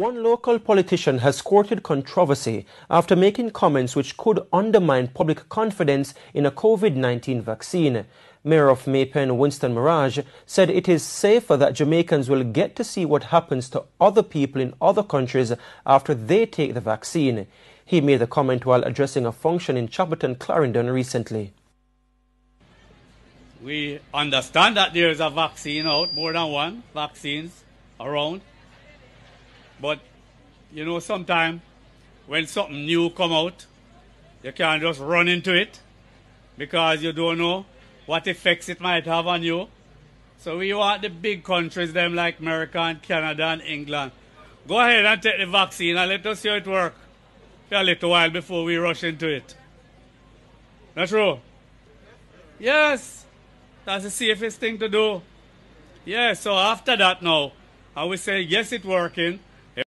One local politician has courted controversy after making comments which could undermine public confidence in a COVID 19 vaccine. Mayor of May Pen, Winston Maragh, said it is safer that Jamaicans will get to see what happens to other people in other countries after they take the vaccine. He made the comment while addressing a function in Chapelton, Clarendon recently. We understand that there is a vaccine out, more than one vaccines around. But you know, sometimes when something new come out, you can't just run into it because you don't know what effects it might have on you. So we want the big countries, them like America and Canada and England. Go ahead and take the vaccine and let us see it work for a little while before we rush into it. Not true? Yes. That's the safest thing to do. Yeah, so after that now, I will say, yes, it's working.